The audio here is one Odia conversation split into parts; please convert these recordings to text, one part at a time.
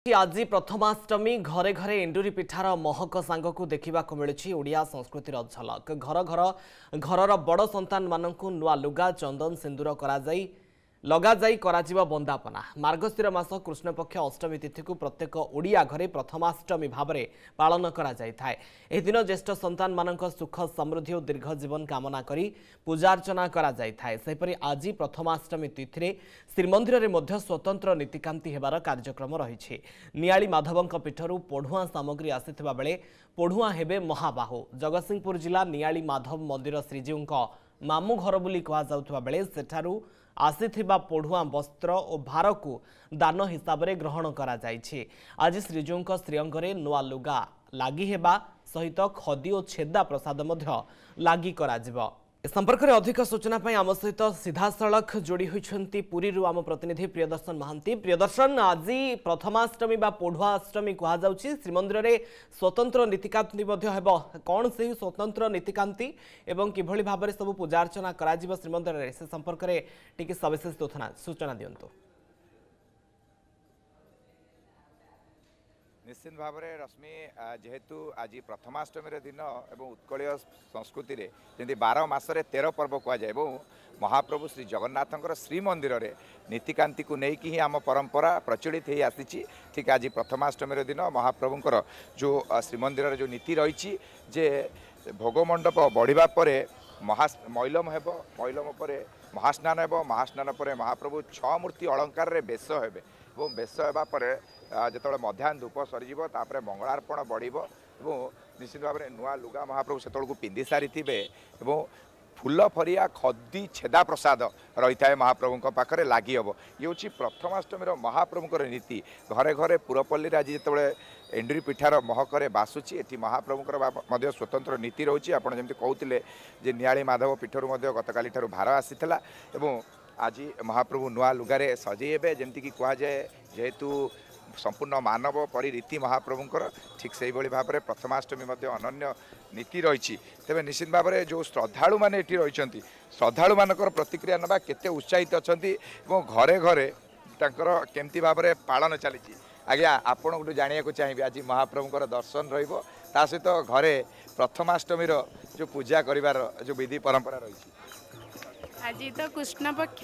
ଆଜି ପ୍ରଥମାଷ୍ଟମୀ ଘରେ ଘରେ ଏଣ୍ଡୁରି ପିଠାର ମହକ ସାଙ୍ଗକୁ ଦେଖିବାକୁ ମିଳୁଛି ଓଡ଼ିଆ ସଂସ୍କୃତିର ଝଲକ। ଘର ଘର ଘରର ବଡ଼ ସନ୍ତାନମାନଙ୍କୁ ନୂଆ ଲୁଗା ଚନ୍ଦନ ସିନ୍ଦୁର କରାଯାଇ ଲଗାଯାଇ କରାଯିବ ବନ୍ଦାପନା। ମାର୍ଗଶିର ମାସ କୃଷ୍ଣପକ୍ଷ ଅଷ୍ଟମୀ ତିଥିକୁ ପ୍ରତ୍ୟେକ ଓଡ଼ିଆ ଘରେ ପ୍ରଥମାଷ୍ଟମୀ ଭାବରେ ପାଳନ କରାଯାଇଥାଏ। ଏହି ଦିନ ଜ୍ୟେଷ୍ଠ ସନ୍ତାନମାନଙ୍କ ସୁଖ ସମୃଦ୍ଧି ଓ ଦୀର୍ଘ ଜୀବନ କାମନା କରି ପୂଜାର୍ଚ୍ଚନା କରାଯାଇଥାଏ। ସେହିପରି ଆଜି ପ୍ରଥମାଷ୍ଟମୀ ତିଥିରେ ଶ୍ରୀମନ୍ଦିରରେ ମଧ୍ୟ ସ୍ୱତନ୍ତ୍ର ନୀତିକାନ୍ତି ହେବାର କାର୍ଯ୍ୟକ୍ରମ ରହିଛି। ନିଆଳି ମାଧବଙ୍କ ପୀଠରୁ ପଢୁଆଁ ସାମଗ୍ରୀ ଆସିଥିବା ବେଳେ ପଢୁଆଁ ହେବେ ମହାବାହୁ। ଜଗତସିଂହପୁର ଜିଲ୍ଲା ନିଆଳି ମାଧବ ମନ୍ଦିର ଶ୍ରୀଜୀଉଙ୍କ ମାମୁଁ ଘର ବୋଲି କୁହାଯାଉଥିବା ବେଳେ ସେଠାରୁ ଆସିଥିବା ପଢୁଆଁ ବସ୍ତ୍ର ଓ ଭାରକୁ ଦାନ ହିସାବରେ ଗ୍ରହଣ କରାଯାଇଛି। ଆଜି ଶ୍ରୀଜୀଉଙ୍କ ଶ୍ରୀଅଙ୍ଗରେ ନୂଆ ଲୁଗା ଲାଗି ହେବା ସହିତ ଖଦି ଓ ଛେଦା ପ୍ରସାଦ ମଧ୍ୟ ଲାଗି କରାଯିବ। ସୂଚନା ପାଇଁ ଆମ ସହିତ ସିଧାସଳଖ ଯୋଡ଼ି ହୋଇଛନ୍ତି ପୁରୀରୁ ଆମ ପ୍ରତିନିଧି ପ୍ରିୟଦର୍ଶନ ମହାନ୍ତି ପ୍ରିୟଦର୍ଶନ ଆଜି ପ୍ରଥମାଷ୍ଟମୀ ବା ପଢୁଆ ଅଷ୍ଟମୀ କୁହାଯାଉଛି ଶ୍ରୀମନ୍ଦିରରେ ସ୍ୱତନ୍ତ୍ର ନୀତିକାନ୍ତି ମଧ୍ୟ ହେବ କ'ଣ ସେହି ସ୍ୱତନ୍ତ୍ର ନୀତିକାନ୍ତି ଏବଂ କିଭଳି ଭାବରେ ସବୁ ପୂଜାର୍ଚ୍ଚନା କରାଯିବ ଶ୍ରୀମନ୍ଦିରରେ ସେ ସମ୍ପର୍କରେ ଟିକେ ସବିଶେଷ ସୂଚନା ସୂଚନା ଦିଅନ୍ତୁ ନିଶ୍ଚିତ ଭାବରେ ରଶ୍ମି ଯେହେତୁ ଆଜି ପ୍ରଥମାଷ୍ଟମୀର ଦିନ ଏବଂ ଉତ୍କଳୀୟ ସଂସ୍କୃତିରେ ଯେମିତି ବାର ମାସରେ ତେର ପର୍ବ କୁହାଯାଏ ଏବଂ ମହାପ୍ରଭୁ ଶ୍ରୀ ଜଗନ୍ନାଥଙ୍କର ଶ୍ରୀମନ୍ଦିରରେ ନୀତିକାନ୍ତିକୁ ନେଇକି ହିଁ ଆମ ପରମ୍ପରା ପ୍ରଚଳିତ ହେଇ ଆସିଛି। ଠିକ୍ ଆଜି ପ୍ରଥମାଷ୍ଟମୀର ଦିନ ମହାପ୍ରଭୁଙ୍କର ଯେଉଁ ଶ୍ରୀମନ୍ଦିରରେ ଯେଉଁ ନୀତି ରହିଛି ଯେ ଭୋଗ ମଣ୍ଡପ ବଢ଼ିବା ପରେ ମହା ମୈଲମ ହେବ ମୈଲମ ପରେ ମହାସ୍ନାନ ହେବ ମହାସ୍ନାନ ପରେ ମହାପ୍ରଭୁ ଛଅ ମୂର୍ତ୍ତି ଅଳଙ୍କାରରେ ବେଶ ହେବେ। ଏବଂ ବେଶ ହେବା ପରେ ଯେତେବେଳେ ମଧ୍ୟାହ୍ନ ଧୂପ ସରିଯିବ ତାପରେ ମଙ୍ଗଳାର୍ପଣ ବଢ଼ିବ ଏବଂ ନିଶ୍ଚିତ ଭାବରେ ନୂଆ ଲୁଗା ମହାପ୍ରଭୁ ସେତେବେଳକୁ ପିନ୍ଧି ସାରିଥିବେ ଏବଂ ଫୁଲ ଫରିଆ ଖଦି ଛେଦା ପ୍ରସାଦ ରହିଥାଏ ମହାପ୍ରଭୁଙ୍କ ପାଖରେ ଲାଗି ହେବ ଇଏ ହେଉଛି ପ୍ରଥମାଷ୍ଟମୀର ମହାପ୍ରଭୁଙ୍କର ନୀତି। ଘରେ ଘରେ ପୁରପଲ୍ଲୀରେ ଆଜି ଯେତେବେଳେ ଏଣ୍ଡୁରି ପିଠାର ମହକରେ ବାସୁଛି ଏଠି ମହାପ୍ରଭୁଙ୍କର ମଧ୍ୟ ସ୍ୱତନ୍ତ୍ର ନୀତି ରହୁଛି। ଆପଣ ଯେମିତି କହୁଥିଲେ ଯେ ନିଆଳି ମାଧବ ପୀଠରୁ ମଧ୍ୟ ଗତକାଲିଠାରୁ ଭାର ଆସିଥିଲା ଏବଂ ଆଜି ମହାପ୍ରଭୁ ନୂଆ ଲୁଗାରେ ସଜେଇ ହେବେ ଯେମିତିକି କୁହାଯାଏ ଯେହେତୁ ସମ୍ପୂର୍ଣ୍ଣ ମାନବ ପରି ରୀତି ମହାପ୍ରଭୁଙ୍କର ଠିକ୍ ସେଇଭଳି ଭାବରେ ପ୍ରଥମାଷ୍ଟମୀ ମଧ୍ୟ ଅନନ୍ୟ ନୀତି ରହିଛି। ତେବେ ନିଶ୍ଚିତ ଭାବରେ ଯେଉଁ ଶ୍ରଦ୍ଧାଳୁମାନେ ଏଠି ରହିଛନ୍ତି ଶ୍ରଦ୍ଧାଳୁମାନଙ୍କର ପ୍ରତିକ୍ରିୟା ନେବା କେତେ ଉତ୍ସାହିତ ଅଛନ୍ତି ଏବଂ ଘରେ ଘରେ ତାଙ୍କର କେମିତି ଭାବରେ ପାଳନ ଚାଲିଛି। ଆଜ୍ଞା ଆପଣଙ୍କଠୁ ଜାଣିବାକୁ ଚାହିଁବି ଆଜି ମହାପ୍ରଭୁଙ୍କର ଦର୍ଶନ ରହିବ। ତା ସହିତ ଘରେ ପ୍ରଥମାଷ୍ଟମୀର ଯେଉଁ ପୂଜା କରିବାର ଯେଉଁ ବିଧି ପରମ୍ପରା ରହିଛି। ଆଜି ତ କୃଷ୍ଣପକ୍ଷ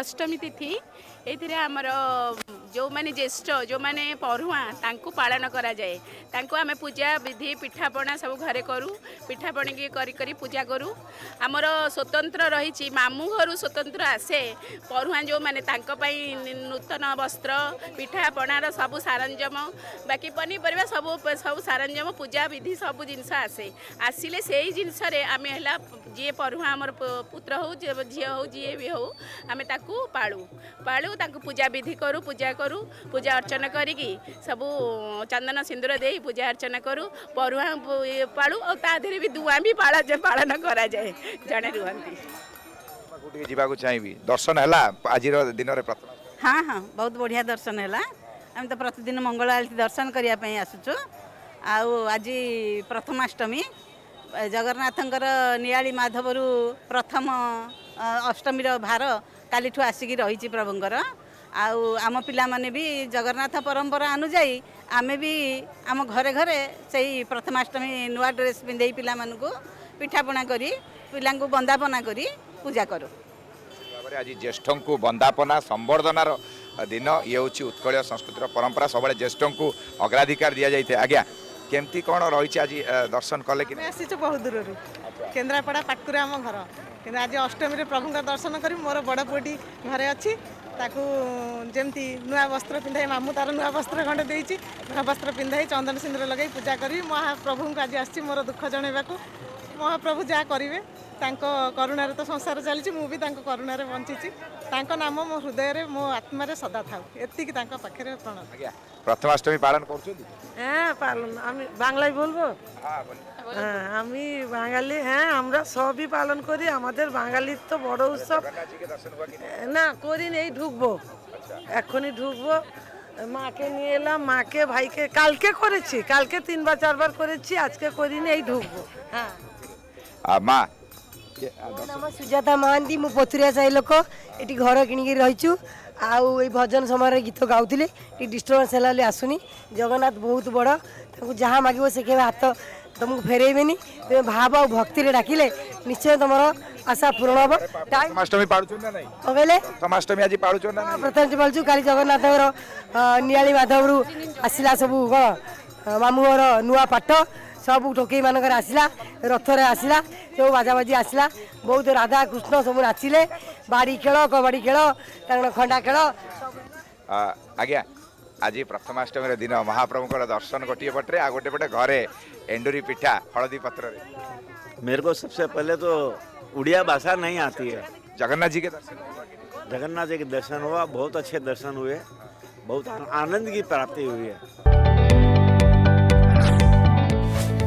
ଅଷ୍ଟମୀ ତିଥି। ଏଇଥିରେ ଆମର ଯେଉଁମାନେ ଜ୍ୟେଷ୍ଠ ଯେଉଁମାନେ ପଢ଼ୁଆଁ ତାଙ୍କୁ ପାଳନ କରାଯାଏ। ତାଙ୍କୁ ଆମେ ପୂଜା ବିଧି ପିଠାପଣା ସବୁ ଘରେ କରୁ ପିଠାପଣିକି କରି କରି ପୂଜା କରୁ। ଆମର ସ୍ୱତନ୍ତ୍ର ରହିଛି ମାମୁଁ ଘରୁ ସ୍ୱତନ୍ତ୍ର ଆସେ। ପଢ଼ୁଆଁ ଯେଉଁମାନେ ତାଙ୍କ ପାଇଁ ନୂତନ ବସ୍ତ୍ର ପିଠାପଣାର ସବୁ ସରଞ୍ଜାମ ବାକି ପନିପରିବା ସବୁ ସବୁ ସରଞ୍ଜାମ ପୂଜା ବିଧି ସବୁ ଜିନିଷ ଆସେ। ଆସିଲେ ସେଇ ଜିନିଷରେ ଆମେ ହେଲା ଯିଏ ପଢ଼ୁଆଁ ଆମର ପ- ପୁତ୍ର ହଉ ଯେ- ଝିଅ ହଉ ଯିଏ ବି ହଉ ଆମେ ତାକୁ ପାଳୁ। ପାଳୁ ତାଙ୍କୁ ପୂଜା ବିଧି କରୁ ପୂଜା କରୁ ପୂଜା ଅର୍ଚ୍ଚନା କରିକି ସବୁ ଚନ୍ଦନ ସିନ୍ଦୁର ଦେଇ ପୂଜା ଅର୍ଚ୍ଚନା କରୁ ପଢ଼ୁଆଁ ପ- ଇଏ ପାଳୁ ଆଉ ତା ଦେହରେ ବି ଦୁଆଁ ବି ପାଳା ପାଳନ କରାଯାଏ ଜଣେ ରୁହନ୍ତି। କୋଉଠିକି ଯିବାକୁ ଚାହିଁବି? ଦର୍ଶନ ହେଲା ଆଜିର ଦିନରେ ପ୍ରଥମ ହଁ ହଁ ବହୁତ ବଢ଼ିଆ ଦର୍ଶନ ହେଲା। ଆମେ ତ ପ୍ରତିଦିନ ମଙ୍ଗଳ ଆଳତି ଦର୍ଶନ କରିବା ପାଇଁ ଆସୁଛୁ। ଆଉ ଆଜି ପ୍ରଥମାଷ୍ଟମୀ। ଏ ଜଗନ୍ନାଥଙ୍କର ନିଆଳି ମାଧବରୁ ପ୍ରଥମ ଅଷ୍ଟମୀର ଭାର କାଲିଠୁ ଆସିକି ରହିଛି ପ୍ରଭୁଙ୍କର। ଆଉ ଆମ ପିଲାମାନେ ବି ଜଗନ୍ନାଥ ପରମ୍ପରା ଅନୁଯାୟୀ ଆମେ ବି ଆମ ଘରେ ଘରେ ସେଇ ପ୍ରଥମାଷ୍ଟମୀ ନୂଆ ଡ୍ରେସ୍ ପିନ୍ଧେଇ ପିଲାମାନଙ୍କୁ ପିଠାପଣା କରି ପିଲାଙ୍କୁ ବନ୍ଦାପନା କରି ପୂଜା କରୁ। ଆଜି ଜ୍ୟେଷ୍ଠଙ୍କୁ ବନ୍ଦାପନା ସମ୍ବର୍ଦ୍ଧନାର ଦିନ ଇଏ ହେଉଛି ଉତ୍କଳୀୟ ସଂସ୍କୃତିର ପରମ୍ପରା। ସବୁବେଳେ ଜ୍ୟେଷ୍ଠଙ୍କୁ ଅଗ୍ରାଧିକାର ଦିଆଯାଇଥାଏ। ଆଜ୍ଞା। କେମିତି କ'ଣ ରହିଛି ଆଜି ଅ, ଦର୍ଶନ କଲେ କି ଆମେ ଆସିଛୁ ବହୁ ଦୂରରୁ। କେନ୍ଦ୍ରାପଡ଼ା ପାଟକୁରା ଆମ ଘର। କିନ୍ତୁ ଆଜି ଅଷ୍ଟମୀରେ ପ୍ରଭୁଙ୍କ ଦର୍ଶନ କରି ମୋର ବଡ଼ ପୁଅଟି ଘରେ ଅଛି। ତାକୁ ଯେମିତି ନୂଆ ବସ୍ତ୍ର ପିନ୍ଧାଇ ମାମୁଁ ତାର ନୂଆ ବସ୍ତ୍ର ଖଣ୍ଡେ ଦେଇଛି। ନୂଆ ବସ୍ତ୍ର ପିନ୍ଧାଇ ଚନ୍ଦନ ସିନ୍ଦୁର ଲଗାଇ ପୂଜା କରିବି ମହାପ୍ରଭୁଙ୍କୁ ଆଜି ଆସିଛି ମୋର ଦୁଃଖ ଜଣାଇବାକୁ। ମହାପ୍ରଭୁ ଯାହା କରିବେ ତାଙ୍କ କରୁଣାରେ ତ ସଂସାର ଚାଲିଛି ମୁଁ ବି ତାଙ୍କ କରୁଣାରେ ବଞ୍ଚିଛି। ତାଙ୍କ ନାମ ମୋ ହୃଦୟରେ ମୋ ଆତ୍ମାରେ ସଦା ଥାଉ। ଏତିକି ତାଙ୍କ ପାଖରେ ପ୍ରଣାମ। প্রথমাষ্টমী পালন করছেন হ্যাঁ পালন আমি বাংলায় বলব হ্যাঁ আমি বাঙালি হ্যাঁ আমরা সবই পালন করি আমাদের বাঙালির তো বড় উৎসব না করি এই ঢুকবো এখনই ঢুকবো মাকে নিয়ে এলাম মাকে ভাইকে কালকে করেছি কালকে তিনবার চারবার করেছি আজকে করিনি এই ঢুকবো হ্যাঁ মা ନାମ ସୁଜାତା ମହାନ୍ତି ମୁଁ ପଥୁରିଆ ସାହି ଲୋକ। ଏଠି ଘର କିଣିକି ରହିଛୁ। ଆଉ ଏଇ ଭଜନ ସମୟରେ ଗୀତ ଗାଉଥିଲି। ଟିକେ ଡିଷ୍ଟର୍ବାନ୍ସ ହେଲା ବୋଲି ଆସୁନି। ଜଗନ୍ନାଥ ବହୁତ ବଡ଼। ତାଙ୍କୁ ଯାହା ମାଗିବ ସେ କେବେ ହାତ ତମକୁ ଫେରେଇବେନି। ତୁମେ ଭାବ ଆଉ ଭକ୍ତିରେ ଡାକିଲେ ନିଶ୍ଚୟ ତମର ଆଶା ପୂରଣ ହେବ। କହିଲେ? ଆଜି ପ୍ରଥମେ ପାଳୁଛୁ କାଲି ଜଗନ୍ନାଥଙ୍କର ନିଆଳି ମାଧବରୁ ଆସିଲା ସବୁ କ'ଣ? ଅ, ମାମୁଁଙ୍କର ନୂଆ ପାଟ। ସବୁ ଟୋକେଇ ମାନଙ୍କରେ ଆସିଲା ରଥରେ ଆସିଲା ସବୁ ବାଜାବାଜି ଆସିଲା ବହୁତ ରାଧା କୃଷ୍ଣ ସବୁ ନାଚିଲେ ବାଡ଼ି ଖେଳ କବାଡ଼ି ଖେଳ ତାଙ୍କର ଖଣ୍ଡା ଖେଳ ଆ, ଆଜ୍ଞା ଆଜି ପ୍ରଥମାଷ୍ଟମୀର ଦିନ ମହାପ୍ରଭୁଙ୍କର ଦର୍ଶନ ଗୋଟିଏ ପଟରେ ଆଉ ଗୋଟେ ପଟେ ଘରେ ଏଣ୍ଡୁରି ପିଠା ହଳଦୀ ପତ୍ରରେ मेरे को सबसे पहले तो उड़िया भाषा नहीं आती है जगन्नाथ जी के दर्शन जगन्नाथ जी के दर्शन हुआ बहुत अच्छे दर्शन हुए बहुत आनंद की प्राप्ति हुई है